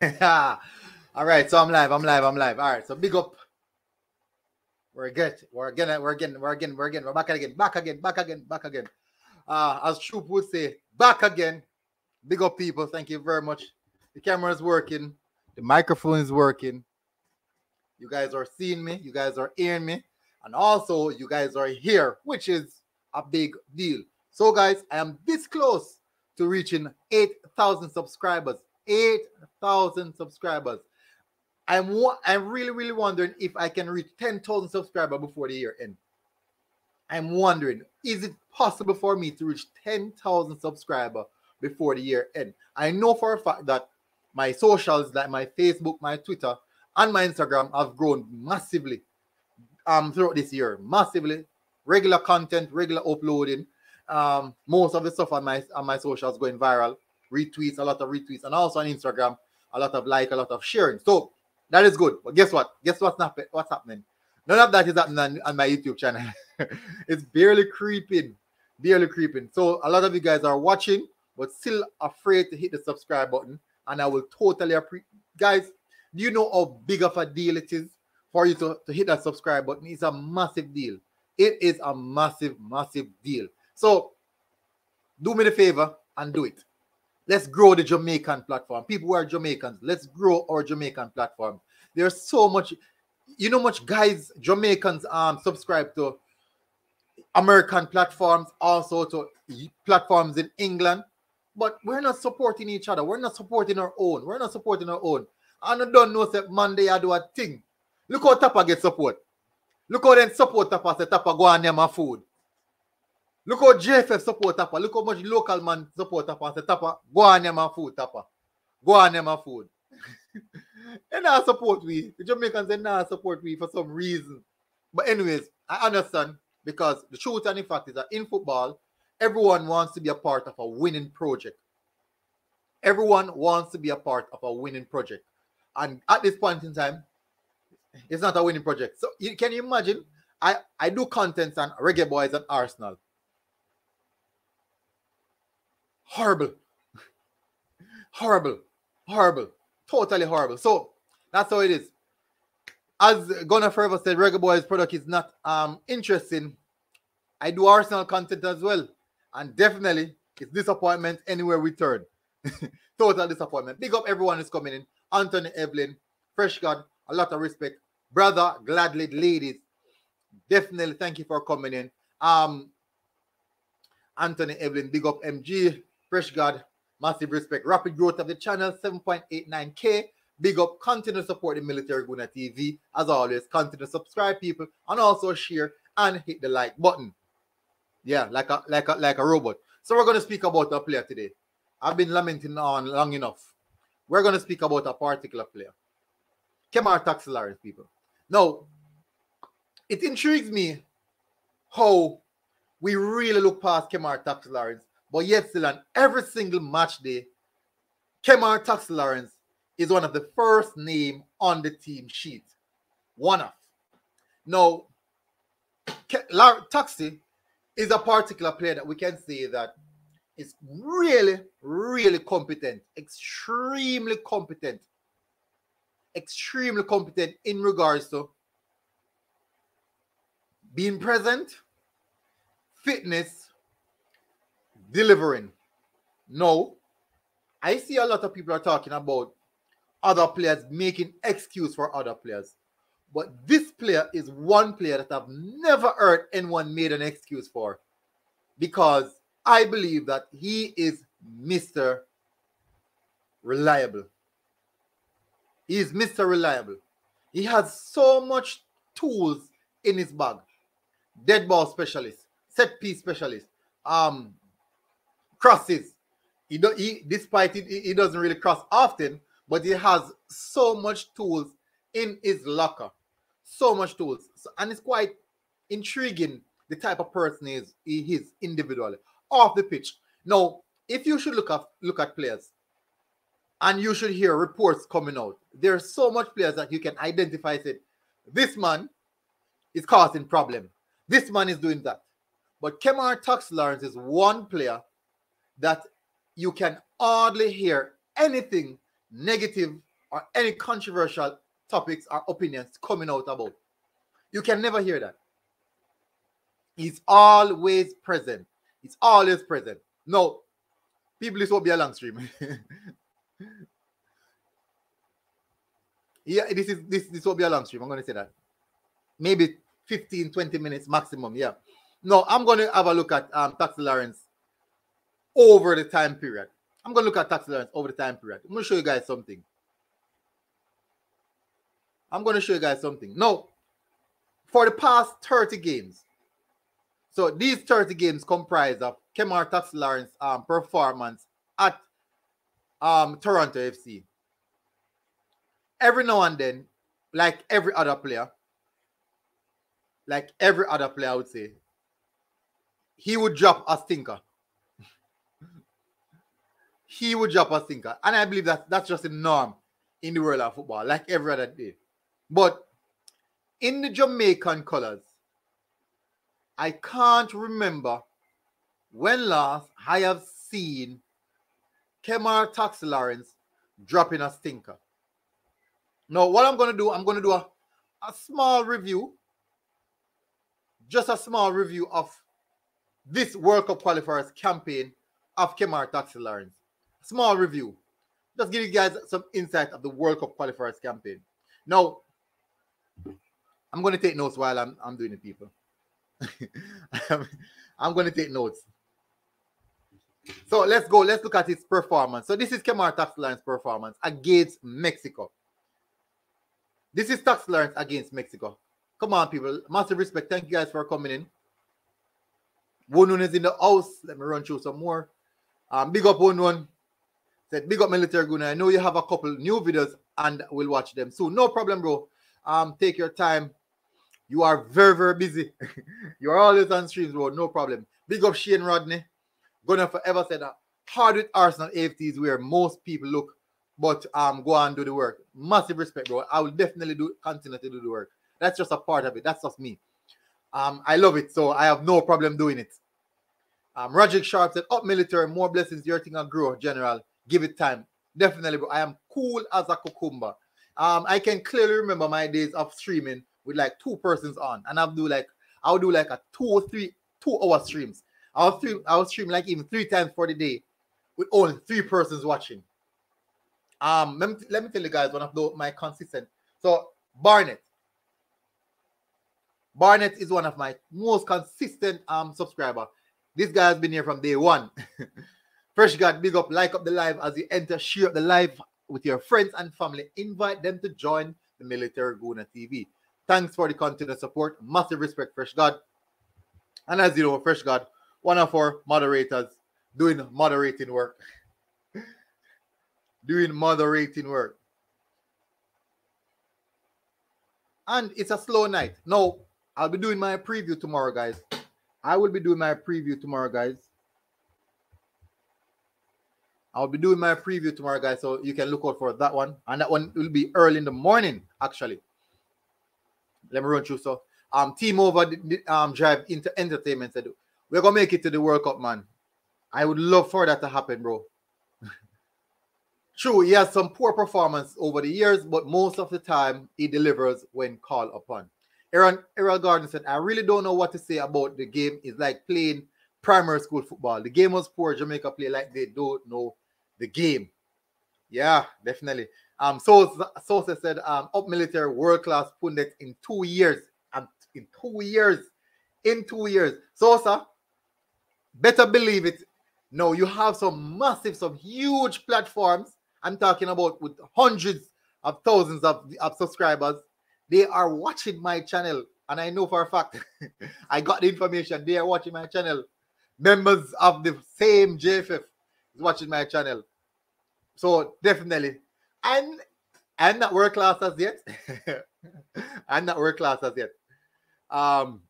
All right, so I'm live. I'm live. I'm live. All right, so big up. We're good. We're again. We're again. We're again. We're again. We're back again. Back again. Back again. Back again. Uh, as Troop would say, back again. Big up, people. Thank you very much. The camera is working. The microphone is working. You guys are seeing me. You guys are hearing me, and also you guys are here, which is a big deal. So, guys, I am this close to reaching 8,000 subscribers. 8,000 subscribers. I'm I'm really really wondering if I can reach 10,000 subscribers before the year end. I'm wondering, is it possible for me to reach 10,000 subscribers before the year end? I know for a fact that my socials, like my Facebook, my Twitter, and my Instagram, have grown massively um throughout this year. Massively, regular content, regular uploading. Um, most of the stuff on my on my socials going viral retweets, a lot of retweets, and also on Instagram, a lot of like, a lot of sharing. So that is good. But guess what? Guess what's not what's happening? None of that is happening on, on my YouTube channel. it's barely creeping, barely creeping. So a lot of you guys are watching, but still afraid to hit the subscribe button. And I will totally appreciate guys. Do you know how big of a deal it is for you to, to hit that subscribe button? It's a massive deal. It is a massive, massive deal. So do me the favor and do it. Let's grow the Jamaican platform. People who are Jamaicans, let's grow our Jamaican platform. There's so much, you know, much guys, Jamaicans um subscribe to American platforms, also to platforms in England, but we're not supporting each other. We're not supporting our own. We're not supporting our own. And I don't know that Monday I do a thing. Look how Tappa get support. Look how then support Tappa say Tappa go and my food. Look how JFF support Tappa. Look how much local man support Tappa say Tappa, go on my food, Tappa. Go on my food. and now support we. The Jamaicans they now support we for some reason. But anyways, I understand because the truth and the fact is that in football, everyone wants to be a part of a winning project. Everyone wants to be a part of a winning project. And at this point in time, it's not a winning project. So you, can you imagine? I, I do contents on Reggae Boyz and Arsenal. Horrible. horrible. Horrible. Totally horrible. So that's how it is. As Gooner Forever said, Reggae Boyz product is not um interesting. I do Arsenal content as well. And definitely it's disappointment anywhere we turn. Total disappointment. Big up everyone who's coming in. Anthony Evelyn, Fresh God, a lot of respect. Brother, gladly ladies. Definitely thank you for coming in. Um Anthony Evelyn, big up MG. Fresh God, massive respect. Rapid growth of the channel, 7.89k. Big up, continue to support the Military Gooner TV. As always, continue to subscribe, people, and also share and hit the like button. Yeah, like a like a like a robot. So we're gonna speak about a player today. I've been lamenting on long enough. We're gonna speak about a particular player. Kemar Taxi Lawrence, people. Now, it intrigues me how we really look past Kemar Taxi Lawrence but yet still on every single match day, Kemar Taxi Lawrence is one of the first name on the team sheet. One of. Now, Taxi is a particular player that we can say that is really, really competent, extremely competent, extremely competent in regards to being present, fitness, delivering. No, I see a lot of people are talking about other players making excuse for other players. But this player is one player that I've never heard anyone made an excuse for because I believe that he is Mr. Reliable. He is Mr. Reliable. He has so much tools in his bag. Dead ball specialist, set piece specialist, um, crosses. He, do, he despite it, he doesn't really cross often, but he has so much tools in his locker. So much tools. So, and it's quite intriguing the type of person he is, he is individually off the pitch. Now, if you should look at look at players and you should hear reports coming out, there's so much players that you can identify it. This man is causing problem. This man is doing that. But Kemar Taxi Lawrence is one player that you can hardly hear anything negative or any controversial topics or opinions coming out about. You can never hear that. He's always present. He's always present. No, people, this will be a long stream. yeah, this is this this will be a long stream. I'm going to say that. Maybe 15, 20 minutes maximum. Yeah. No, I'm going to have a look at um, Tax Lawrence over the time period. I'm going to look at Tax Lawrence over the time period. I'm going to show you guys something. I'm going to show you guys something. No, for the past 30 games, so these 30 games comprise of Kemar Tax Lawrence um, performance at um, Toronto FC. Every now and then, like every other player, like every other player, I would say, he would drop a stinker. He would drop a stinker. And I believe that that's just a norm in the world of football, like every other day. But in the Jamaican colors, I can't remember when last I have seen Kemar Tax Lawrence dropping a stinker. Now, what I'm going to do, I'm going to do a, a small review, just a small review of this World Cup qualifiers campaign of Kemar Tax Lawrence. Small review. Just give you guys some insight of the World Cup qualifiers campaign. Now, I'm going to take notes while I'm, I'm doing it, people. I'm going to take notes. So let's go. Let's look at his performance. So this is Kemar Tax Lawrence performance against Mexico. This is Tax Lawrence against Mexico. Come on, people. Massive respect. Thank you guys for coming in. One is in the house. Let me run through some more. Um, big up one. Said big up military gooner. I know you have a couple new videos and we'll watch them soon. No problem, bro. Um, take your time. You are very, very busy. You're always on streams, bro. No problem. Big up Shane Rodney. Gonna forever say that hard with Arsenal AFTs where most people look, but um go and do the work. Massive respect, bro. I will definitely do continue to do the work. That's just a part of it. That's just me. Um, I love it, so I have no problem doing it. Um, Roger Sharp said, "Up military, more blessings. Your thing and grow, General. Give it time. Definitely, bro. I am cool as a cucumber. Um, I can clearly remember my days of streaming with like two persons on, and I'll do like I'll do like a two or three two hour streams. I'll stream I'll stream like even three times for the day with only three persons watching. Um, let me, let me tell you guys one of the, my consistent. So Barnett, Barnett is one of my most consistent um subscriber. This guy has been here from day one. Fresh God, big up, like up the live as you enter, share up the live with your friends and family. Invite them to join the Military Gooner TV. Thanks for the continued support. Massive respect, Fresh God. And as you know, Fresh God, one of our moderators doing moderating work. doing moderating work. And it's a slow night. No, I'll be doing my preview tomorrow, guys. I will be doing my preview tomorrow, guys. I'll be doing my preview tomorrow, guys. So you can look out for that one. And that one will be early in the morning, actually. Let me run through. So, um, team over the, um drive into entertainment said we're gonna make it to the World Cup, man. I would love for that to happen, bro. True, he has some poor performance over the years, but most of the time he delivers when called upon. Aaron Errol Garden said, I really don't know what to say about the game. It's like playing primary school football. The game was poor. Jamaica play like they don't know the game. Yeah, definitely. Um, so Sosa said, um, up military world class pundit in two years. And in two years, in two years. Sosa, better believe it. No, you have some massive, some huge platforms. I'm talking about with hundreds of thousands of, of subscribers. They are watching my channel. And I know for a fact, I got the information. They are watching my channel. Members of the same JFF is watching my channel. So definitely And and not world class as yet. I'm not world class as yet. Um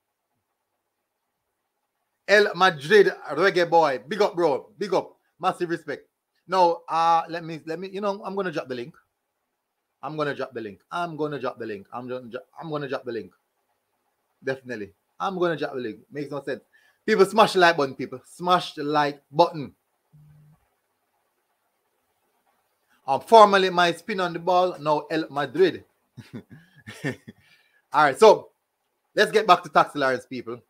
El Madrid reggae boy, big up, bro, big up, massive respect. No, uh, let me let me. You know, I'm gonna drop the link. I'm gonna drop the link. I'm gonna drop the link. I'm gonna I'm gonna drop the link. Definitely, I'm gonna drop the link. Makes no sense. People smash the like button. People smash the like button. Um, formerly my spin on the ball, now El Madrid. All right, so let's get back to Taxi Lawrence, people.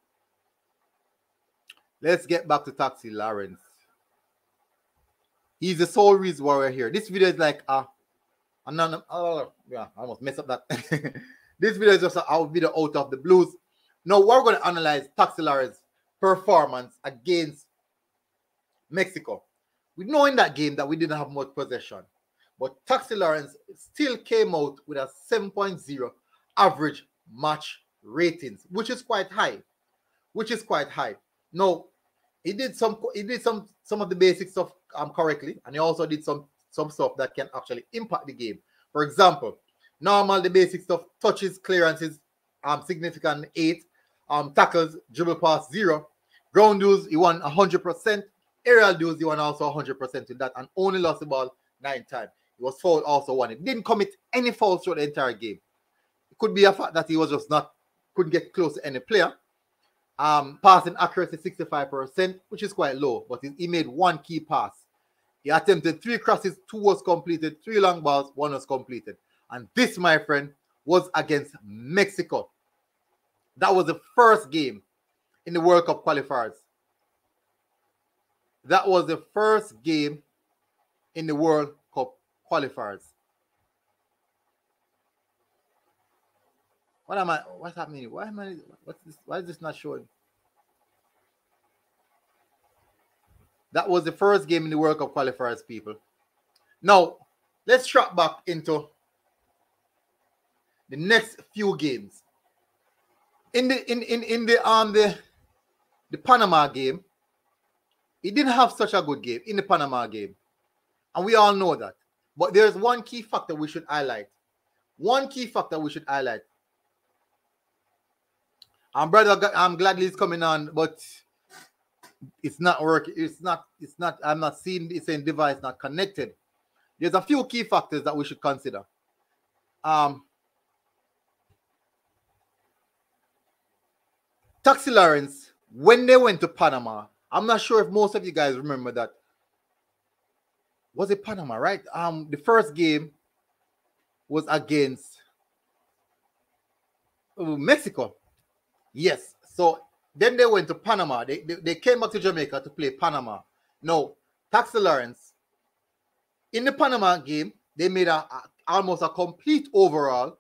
Let's get back to Taxi Lawrence. He's the sole reason why we're here. This video is like uh I'm not oh yeah, I almost messed up that. this video is just a, a video out of the blues. Now we're going to analyze Taxi Lawrence's performance against Mexico. We know in that game that we didn't have much possession, but Taxi Lawrence still came out with a 7.0 average match ratings, which is quite high. Which is quite high. No, he did some he did some some of the basic stuff um correctly, and he also did some some stuff that can actually impact the game. For example, normal the basic stuff, touches, clearances, um significant eight, um tackles, dribble pass zero, ground duels he won hundred percent, aerial duels he won also hundred percent with that, and only lost the ball nine times. He was fouled also one. He didn't commit any fouls throughout the entire game. It could be a fact that he was just not couldn't get close to any player. Um, passing accuracy 65%, which is quite low, but he made one key pass. He attempted three crosses, two was completed, three long balls, one was completed. And this, my friend, was against Mexico. That was the first game in the World Cup qualifiers. That was the first game in the World qualifiers. What am I? What's happening? Why am I? What's this? Why is this not showing? That was the first game in the World Cup qualifiers, people. Now, let's track back into the next few games. In the in in in the um the the Panama game, he didn't have such a good game in the Panama game, and we all know that. But there's one key factor we should highlight. One key factor we should highlight. I'm brother, I'm glad he's coming on, but it's not working. It's not, it's not, I'm not seeing it's saying device not connected. There's a few key factors that we should consider. Um Taxi Lawrence, when they went to Panama, I'm not sure if most of you guys remember that. Was it Panama, right? Um, the first game was against Mexico. Yes. So then they went to Panama. They, they, they came back to Jamaica to play Panama. No, Taxi Lawrence. In the Panama game, they made a, a almost a complete overall.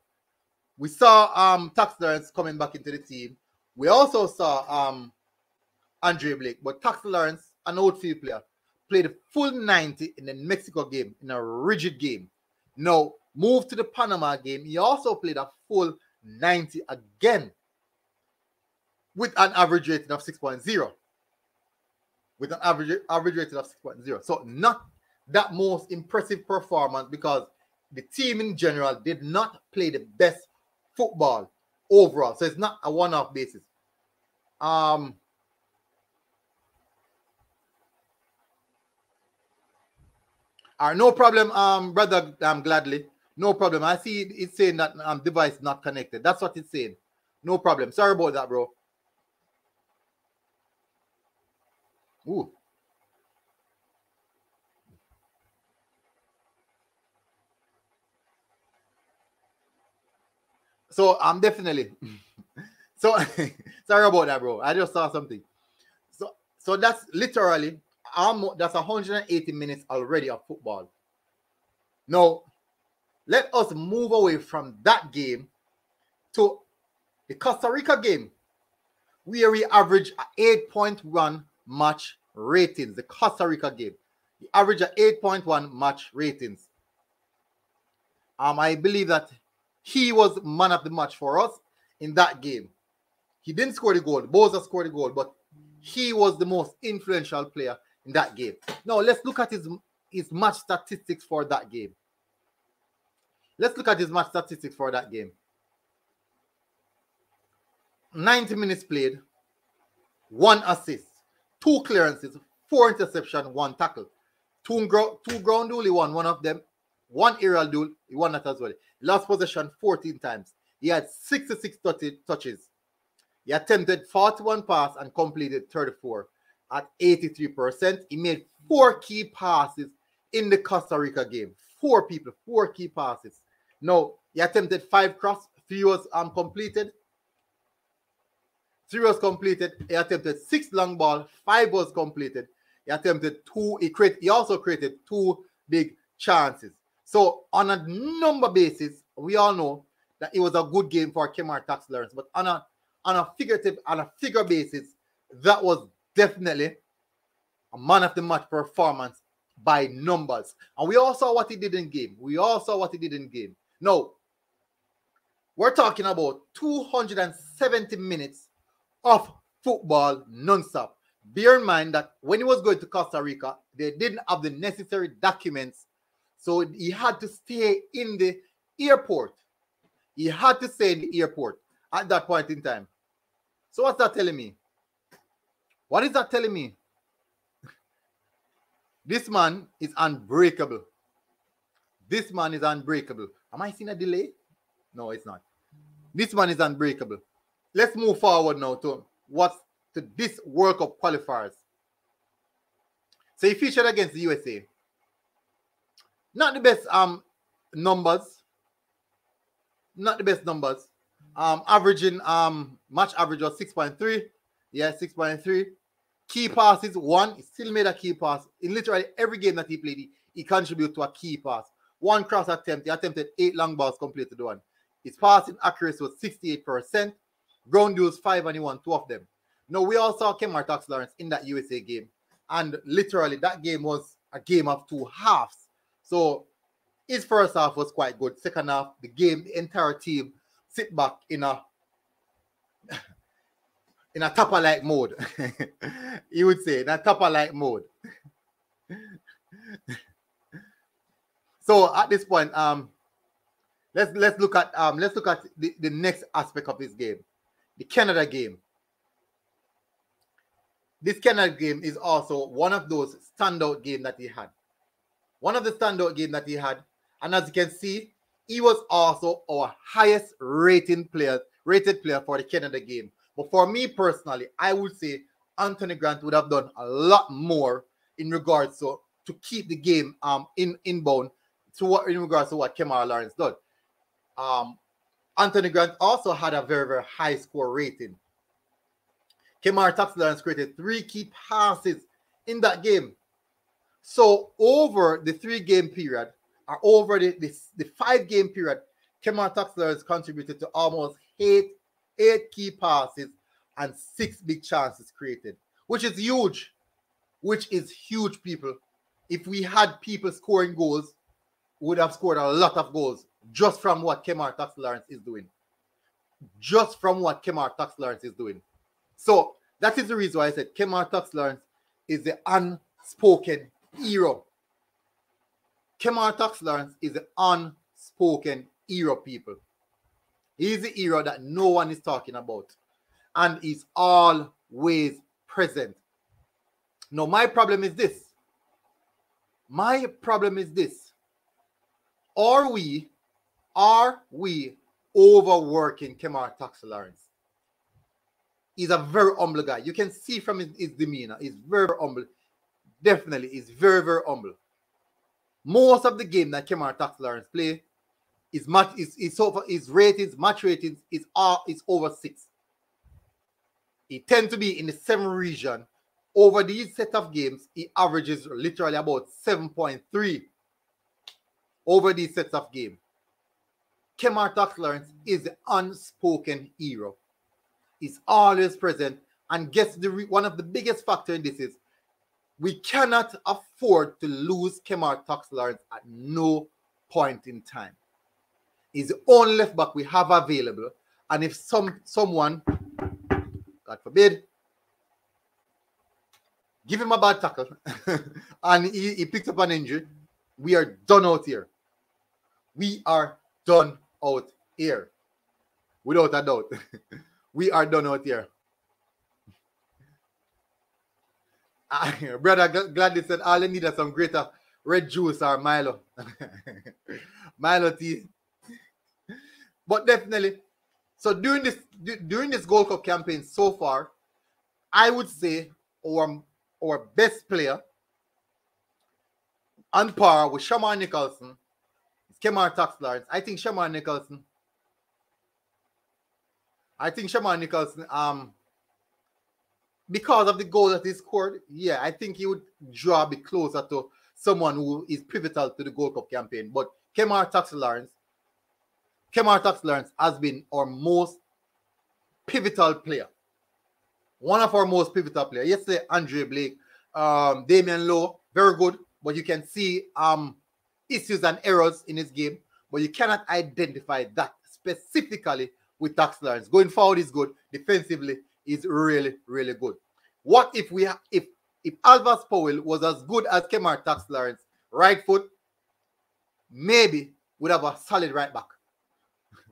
We saw um Taxi Lawrence coming back into the team. We also saw um Andre Blake, but Taxi Lawrence, an outfield player, played a full 90 in the Mexico game in a rigid game. Now, moved to the Panama game. He also played a full 90 again with an average rating of 6.0. With an average average rating of 6.0. So not that most impressive performance because the team in general did not play the best football overall. So it's not a one-off basis. Um No problem, um, brother. Um, gladly, no problem. I see it's saying that um device not connected. That's what it's saying. No problem. Sorry about that, bro. Ooh. So I'm definitely so sorry about that, bro. I just saw something. So so that's literally that's 180 minutes already of football. Now let us move away from that game to the Costa Rica game, where we average 8.1 match ratings, the Costa Rica game. The average of 8.1 match ratings. Um, I believe that he was man of the match for us in that game. He didn't score the goal. Boza scored the goal, but he was the most influential player in that game. Now let's look at his his match statistics for that game. Let's look at his match statistics for that game. 90 minutes played, one assist two clearances, four interception, one tackle. Two, gro- two ground duel, he won one of them. One aerial duel, he won that as well. He lost possession 14 times. He had 66 touches. He attempted 41 pass and completed 34 at 83%. He made four key passes in the Costa Rica game. four people, four key passes. No, he attempted five cross, three was um completed. Three was completed. He attempted six long ball, five was completed. He attempted two. He create. He also created two big chances. So on a number basis, we all know that it was a good game for Kemar Tax Lawrence. But on a on a figurative, on a figure basis, that was definitely a man of the match performance by numbers. And we all saw what he did in game. We all saw what he did in game. Now, we're talking about 270 minutes of football non-stop. Bear in mind that when he was going to Costa Rica, they didn't have the necessary documents. So he had to stay in the airport. He had to stay in the airport at that point in time. So what's that telling me? What is that telling me? This man is unbreakable. This man is unbreakable. Am I seeing a delay? No, it's not. This man is unbreakable. Let's move forward now to what's to this World Cup qualifiers. So he featured against the USA. Not the best um numbers. Not the best numbers. Um, averaging um match average was 6.3. Yeah, 6.3. Key passes, one, he still made a key pass. In literally every game that he played, he, he contributed to a key pass. One cross attempt, he attempted eight long balls, completed one. His passing accuracy was 68%. Ground duels, five, and he won two of them. Now, we all saw Kemar Tax Lawrence in that USA game. And literally, that game was a game of two halves. So, his first half was quite good. Second half, the game, the entire team sit back in a in a Tappa like mode. you would say in a Tappa like mode. so at this point, um, let's let's look at um let's look at the, the next aspect of this game, the Canada game. This Canada game is also one of those standout game that he had. One of the standout game that he had, and as you can see, he was also our highest rating player, rated player for the Canada game but for me personally, I would say Anthony Grant would have done a lot more in regards to to keep the game um in inbound to what in regards to what Kemar Lawrence did. Um, Anthony Grant also had a very very high score rating. Kemar Tax Lawrence created three key passes in that game. So over the three game period, or over the, the, the five game period, Kemar Tax Lawrence contributed to almost eight eight key passes, and six big chances created, which is huge. Which is huge, people. If we had people scoring goals, would have scored a lot of goals just from what Kemar Tax Lawrence is doing. Just from what Kemar Tax Lawrence is doing. So that is the reason why I said Kemar Tax Lawrence is the unspoken hero. Kemar Tax Lawrence is the unspoken hero, people. He's the hero that no one is talking about. And he's always present. Now, my problem is this. My problem is this. Are we, are we overworking Kemar Tax Lawrence? He's a very humble guy. You can see from his, his demeanor. He's very, very humble. Definitely, he's very, very humble. Most of the game that Kemar Tax Lawrence play, his match is is over his ratings, match ratings is is over six. He tend to be in the seven region. Over these set of games, he averages literally about 7.3 over these sets of game. Kemar Tax Lawrence is the unspoken hero. He's always present. And guess the one of the biggest factor in this is we cannot afford to lose Kemar Tax Lawrence at no point in time is the only left back we have available. And if some someone, God forbid, give him a bad tackle and he, he picks up an injury, we are done out here. We are done out here. Without a doubt. we are done out here. Ah, brother Gladly said all I need is some greater red juice or Milo. Milo tea but definitely, so during this during this Gold Cup campaign so far, I would say our our best player on par with Shamar Nicholson Kemar Tax Lawrence. I think Shamar Nicholson. I think Shamar Nicholson, um, because of the goal that he scored, yeah, I think he would draw a bit closer to someone who is pivotal to the Gold Cup campaign. But Kemar Tax Lawrence, Kemar Tax Lawrence has been our most pivotal player. One of our most pivotal players. Yesterday, Andre Blake, um, Damion Lowe, very good, but you can see um issues and errors in his game, but you cannot identify that specifically with Tax Lawrence. Going forward is good. Defensively is really, really good. What if we if if Alvas Powell was as good as Kemar Tax Lawrence, right foot, maybe would have a solid right back.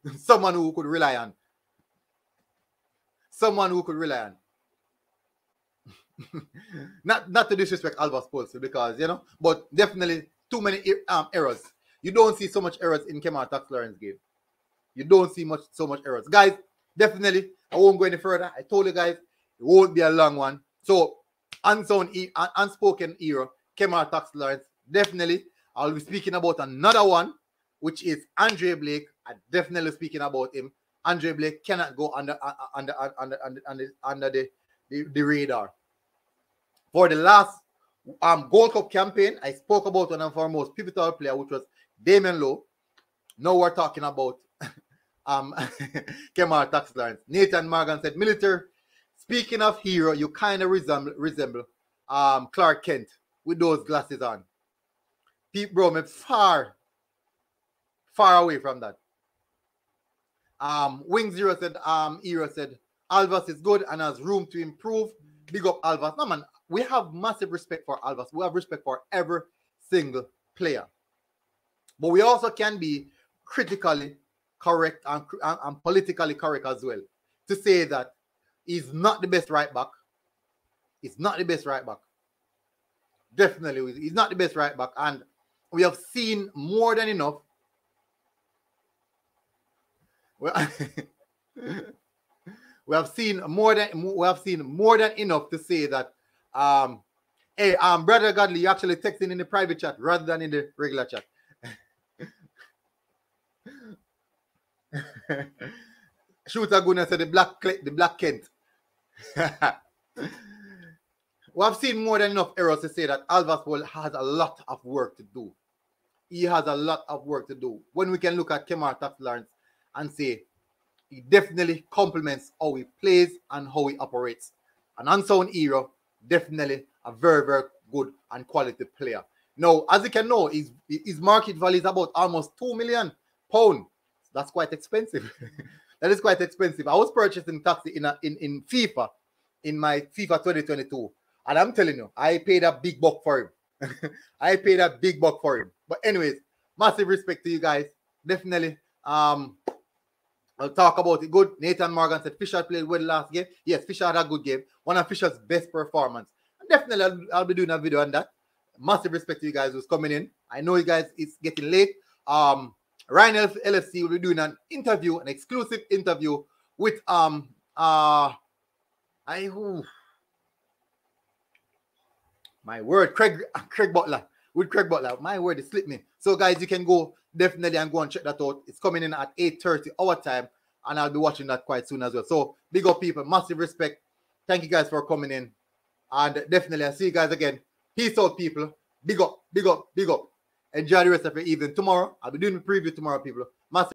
Someone who could rely on. Someone who could rely on. not not to disrespect Alvas Powell because you know, but definitely too many um, errors. You don't see so much errors in Kemar Tax Lawrence game. You don't see much so much errors. Guys, definitely, I won't go any further. I told you guys, it won't be a long one. So, unspoken hero, Kemar Tax Lawrence, definitely. I'll be speaking about another one, which is Andre Blake. I definitely speaking about him. Andre Blake cannot go under under under under under, under the, the, the radar. For the last um, Gold Cup campaign, I spoke about one of our most pivotal player, which was Damion Lowe. Now we're talking about um, Kemar Tax. Nathan Morgan said, Military, speaking of hero, you kind of resemble, resemble um, Clark Kent with those glasses on. Pete Bro, far, far away from that. Um, Wing Zero said, um, Hero said, Alvas is good and has room to improve. Big up Alvas. No, man, we have massive respect for Alvas. We have respect for every single player. But we also can be critically correct and, and, and, politically correct as well to say that he's not the best right back. He's not the best right back. Definitely, he's not the best right back. And we have seen more than enough. Well, we have seen more than we have seen more than enough to say that um, hey, um, brother Godly, you actually texting in the private chat rather than in the regular chat. Shooter gonna say the black the black Kent. we have seen more than enough errors to say that Alvas has a lot of work to do. He has a lot of work to do. When we can look at Kemar Lawrence and say he definitely complements how he plays and how he operates. An unsound hero definitely a very, very good and quality player. Now, as you can know, his, his market value is about almost 2 million pound. That's quite expensive. that is quite expensive. I was purchasing taxi in, a, in, in FIFA, in my FIFA 2022. And I'm telling you, I paid a big buck for him. I paid a big buck for him. But anyways, massive respect to you guys. Definitely. Um, I'll talk about it. Good. Nathan Morgan said Fisher played well last game. Yes, Fisher had a good game. One of Fisher's best performance. Definitely, I'll, I'll, be doing a video on that. Massive respect to you guys who's coming in. I know you guys it's getting late. Um, Ryan LFC will be doing an interview, an exclusive interview with um uh I who my word, Craig Craig Butler with Craig Butler. My word, it slipped me. So guys, you can go definitely and go and check that out. It's coming in at 8:30 our time, and I'll be watching that quite soon as well. So big up people, massive respect. Thank you guys for coming in. And definitely I'll see you guys again. Peace out, people. Big up, big up, big up. Enjoy the rest of your evening. Tomorrow, I'll be doing the preview tomorrow, people.